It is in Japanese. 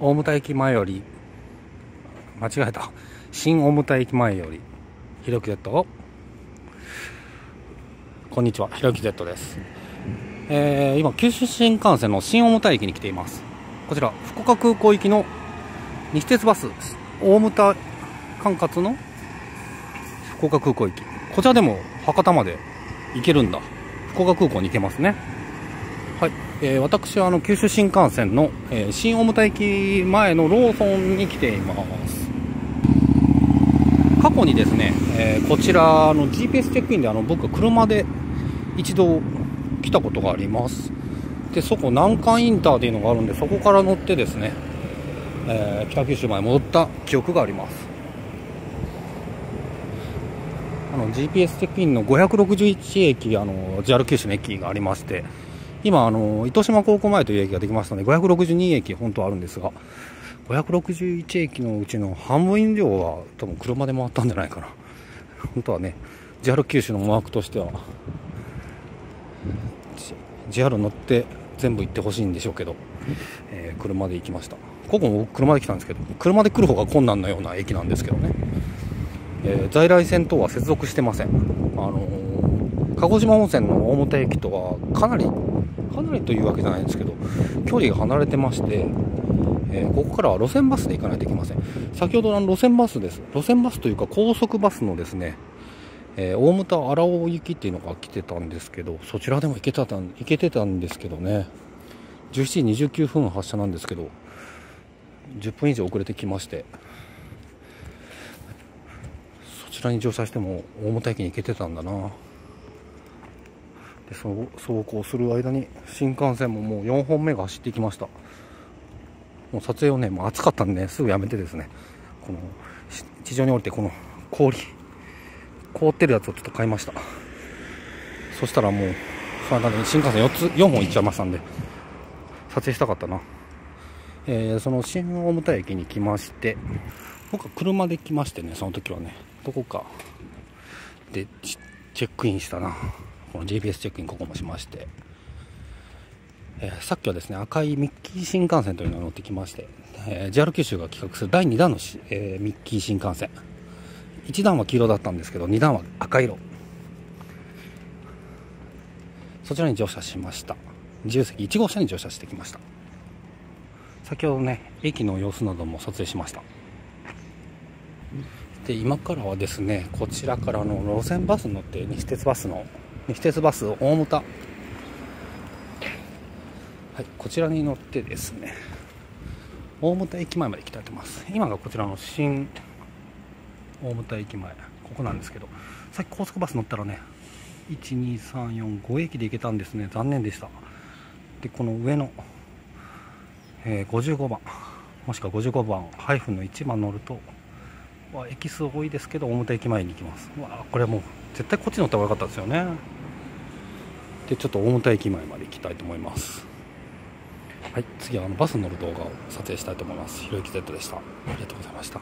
大牟田駅前より間違えた。新大牟田駅前よりひろき Z こんにちは。ひろき Z です、えー、今九州新幹線の新大牟田駅に来ています。こちら福岡空港行きの西鉄バス大牟田管轄の福岡空港行き。こちらでも博多まで行けるんだ。福岡空港に行けますね。はい、えー、私はあの九州新幹線の、えー、新大牟田駅前のローソンに来ています。過去にですね、えー、こちらの GPS チェックインであの僕車で一度来たことがあります。でそこ南関インターというのがあるんでそこから乗ってですね、え北九州まで戻った記憶があります。あの GPS チェックインの561駅あの JR 九州の駅がありまして今あの糸島高校前という駅ができましたので562駅本当はあるんですが561駅のうちの半分以上は多分車で回ったんじゃないかな。本当はね JR 九州の思惑としては JR 乗って全部行ってほしいんでしょうけど、えー、車で行きました。ここも車で来たんですけど車で来る方が困難なような駅なんですけどね、えー、在来線とは接続してません。あのー、鹿児島温泉の大牟田駅とはかなりかなりというわけじゃないんですけど距離が離れてまして、えー、ここからは路線バスで行かないといけません。先ほどの路線バスです。路線バスというか高速バスのですねえー、大牟田荒尾行きっていうのが来てたんですけどそちらでも行けた行けてたんですけどね。17時29分発車なんですけど10分以上遅れてきましてそちらに乗車しても大牟田駅に行けてたんだな。でその走行する間に新幹線ももう4本目が走ってきました。もう撮影をねもう暑かったんで、ね、すぐやめてですね。この地上に降りてこの氷凍ってるやつをちょっと買いました。そしたらもうその間に新幹線4つ4本行っちゃいましたんで撮影したかったな、えー、その新大牟田駅に来まして僕は車で来ましてねその時はねどこかでチェックインしたな。この GPS チェックインここもしまして、えー、さっきはですね赤いミッキー新幹線というのを乗ってきまして、えー、JR 九州が企画する第2弾の、えミッキー新幹線。1段は黄色だったんですけど2段は赤色。そちらに乗車しました。自由席1号車に乗車してきました。先ほどね駅の様子なども撮影しました。で今からはですねこちらからの路線バスに乗って西鉄バスの西鉄バス大牟田。はいこちらに乗ってですね大牟田駅前まで行きたいと思います。今がこちらの新大牟田駅前ここなんですけどさっき高速バス乗ったらね12345駅で行けたんですね。残念でした。でこの上の、えー、55番もしくは55番ハイフンの1番乗るとわ駅数多いですけど表駅前に行きます。わこれもう絶対こっち乗った方が良かったですよね。でちょっと大牟駅前まで行きたいと思います。はい次はあのバスに乗る動画を撮影したいと思います。ひろゆき Z でした。ありがとうございました。